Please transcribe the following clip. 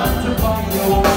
run to find your